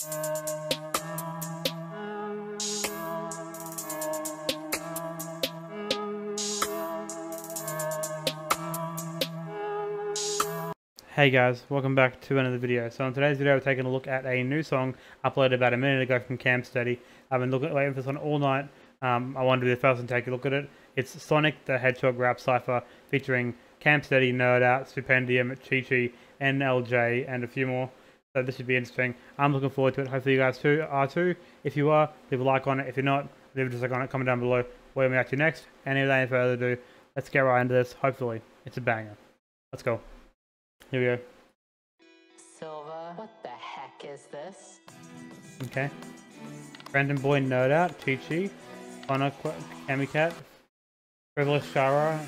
Hey guys, welcome back to another video. So in today's video we're taking a look at a new song uploaded about a minute ago from Cam Steady. I've been looking waiting for this one all night. Um, I wanted to be the first and take a look at it. It's Sonic the Hedgehog rap cypher featuring Cam Steady, Nerd Out, Stupendium, Chi Chi, NLJ, and a few more. So this should be interesting. I'm looking forward to it. Hopefully you guys too are too. If you are, leave a like on it. If you're not, leave a dislike on it. Comment down below what we react to next. And without any further ado, let's get right into this. Hopefully it's a banger. Let's go. Here we go. Silva, what the heck is this? Okay. Breeton Boi Nerd Out, Chi Chi, Honor Cat, Frivolous Shara,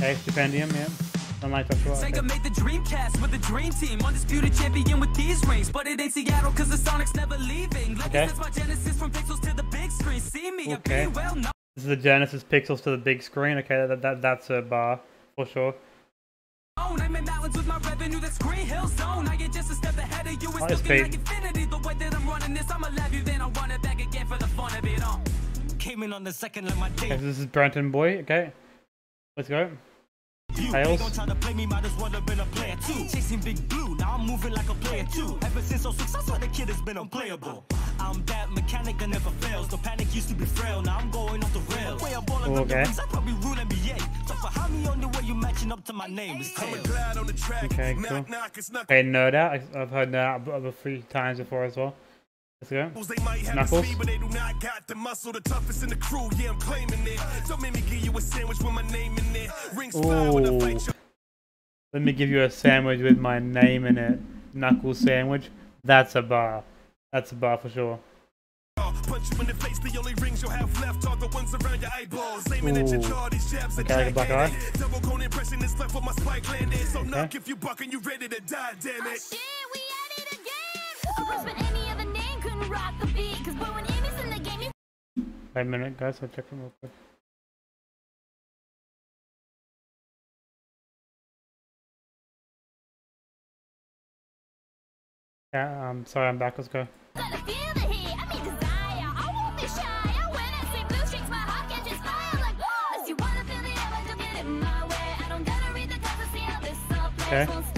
A Stupendium, yeah. Unlike Joshua. Sega made the Dreamcast with the dream team, undisputed champion with these rings. But it ain't Seattle cause the Sonic's never leaving. Like Okay. since my Genesis from pixels to the big screen. See me, Okay. I'm well known. This is the Genesis Pixels to the big screen. Okay, that, that that's a bar for sure. I'm in mountains with my revenue, that's Green Hill Zone. I get just a step ahead of you. It's looking like infinity. The way that I'm running this, I'ma love you, then I'll run it back again for the fun of it. Uh. Came in on the second like my Okay, day. so this is Breeton Boi. Okay, let's go. You Tails. gon' try to play me, might as well have been a player too. Chasing big blue, now I'm moving like a player too. Ever since 06, I swear the kid has been unplayable. I'm that mechanic that never fails. The panic used to be frail, now I'm going off the rails. Way I'm balling up the Okay. rings, I probably rule NBA. So for how me on the way you matching up to my name is Tails. Okay, cool. Okay, Nerd Out. I- I've heard Nerd Out a few times before as well. Let's go. They might have Knuckles. speed, but they do not got the muscle. The toughest in the crew, yeah, I'm claiming it. Don't make me give you a sandwich with my name in it. Ring spy when I Ooh. fight. Let me give you a sandwich with my name in it. Knuckle sandwich. That's a bar. That's a bar for sure. Punch you in the face, the only rings you'll have left are the ones around your eyeballs. Aiming at your jaw, these jabs are Okay, like a black gigantic. Double cone impression is left with my spike landed. So knock if you buck and you ready to die, damn it. Shit, a minute, guys. I'll check them real quick. Yeah, um, sorry, I'm back. Let's go. Okay.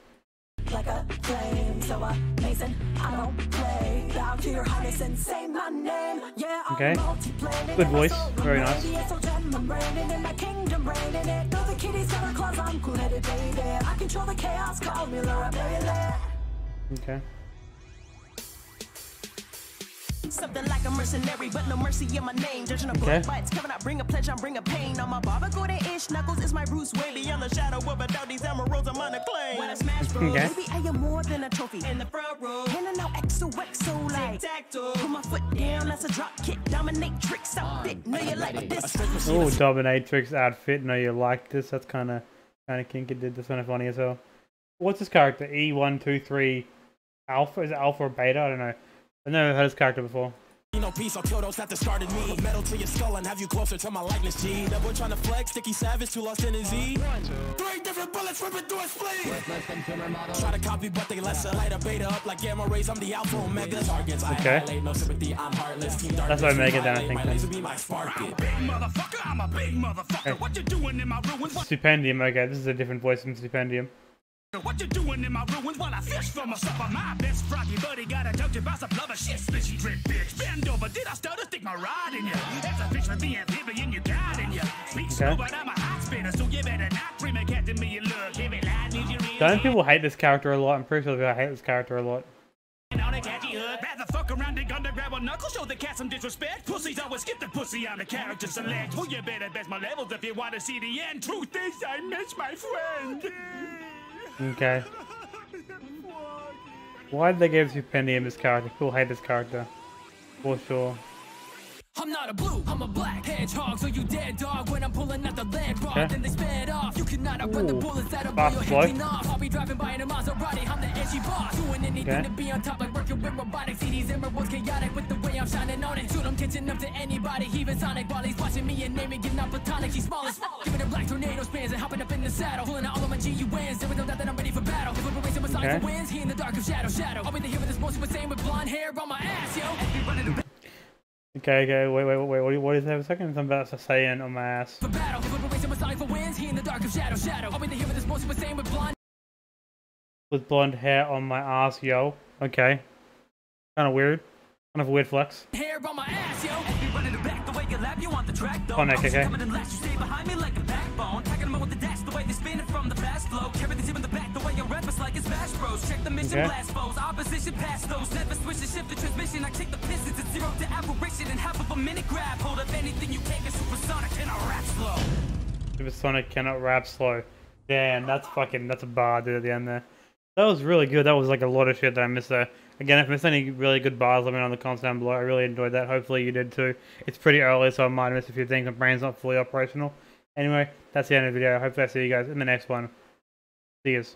Okay. Good voice. Very nice. radiant, so gem, I'm reigning in my kingdom, reigning it. Know the kitty's got her claws, I'm cool-headed, baby. I control the chaos, call me Laura Bailey. okay. Something like a mercenary, but no mercy in my name. Judging a Okay. blood bites, coming out, bring a pleasure, bring a pain. On my barber, golden inch knuckles is my Bruce Wayne. Beyond the shadow of a doubt, these emeralds I'm on a claim. When I smash bro, Okay. baby, I am more than a trophy. In the front row, and I know XOXO like tic-tac-toe. Put my foot down, that's a drop kick. Dominate tricks outfit. Know you like this. Oh, Dominatrix outfit. No, you like this? That's kind of kind of kinky. Did this kind of funny as well. What's his character? E one two three Alpha? Is it Alpha or Beta? I don't know. I've never heard his character before. You know, peace, I'll kill those that started me. Metal to your skull and have you closer to my likeness, G. That boy trying to flex, sticky savage, too lost in his Z. Three different bullets ripping through his spleen. Try to copy, but they lesser. Light a beta up like gamma rays. I'm the alpha omega. Targets, I Okay. annihilate, no sympathy. I'm heartless. Team darkness, That's why Omega then, I violate. think, My then. laser beam, I spark it. Motherfucker, I'm a big motherfucker. What you doing in my ruins? What, Stupendium. Okay, this is a different voice from Stupendium. What you doing in my ruins while I fish for my supper? My best froggy buddy got a joke about some blubber shit. Spishy drip bitch. Bend over, did I stutter? Stick my rod in ya. As a fish with the amphibian, you got in ya. Speak slow, but I'm a hot spitter, so you better not bring a cat to me. You look heavy, line needs your real Don't people hate this character a lot? I'm pretty sure people hate this character a lot. on a catchy hook. Rather fuck around and gun to grab a knuckle, show the cat some disrespect. Pussies always skip the pussy on the character select. Well, you better best my levels if you want to see the end. Truth is, I miss my friend. Okay. Why did they give Stupendium this character? People hate this character. For sure. I'm not a blue, I'm a black hedgehog, so you dead dog when I'm pulling out the land rock. Okay. Then they sped off. You cannot outrun the bullets that'll blow your head off. I'll be driving by in a Maserati, I'm the boss. Doing anything Okay. to be on top, like working with robotics. See these emeralds chaotic with the way I'm shining on it. Shoot, I'm catching up to anybody, even Sonic. While he's watching me and naming, getting out platonic. He's small as fuck. Giving it black tornado spins and hopping up in the saddle. Pulling out all of my GUNs, there was no doubt that I'm ready for battle. If we're wasting my signs Okay. for wins, he in the dark of shadow, shadow. I'll be the hero this motion with same with blonde hair on my ass, yo. Okay, okay, wait, wait, wait, what, do you- what is that a second? Something about Saiyan on my ass. for battle. If we're wasting my signs for wins, he in the dark of shadow, shadow. I'll be the hero this motion with same with blonde With blonde hair on my ass, yo. Okay. Kind of weird. Kind of a weird flex. hair on my ass, yo. Be running it back the way you lap, you want the track though. Sonic, I okay. coming in last, you stay behind me like a backbone. Packing them out with the dash, the way they spin it from the fast flow. Carry the team in the back, the way you rap is like it's Bros. Check the mission, Okay. blast foes. Opposition past those. Never switch and shift the transmission. I kick the pistons at zero to in half of a minute grab. Hold up anything you can't get supersonic and I rap slow. Supersonic cannot rap slow. Damn, that's fucking, that's a bar dude at the end there. That was really good. That was like a lot of shit that I missed there. Again, if I missed any really good bars, let me know in the comments down below. I really enjoyed that. Hopefully you did too. It's pretty early, so I might have missed a few things. My brain's not fully operational. Anyway, that's the end of the video. Hopefully I see you guys in the next one. See yous.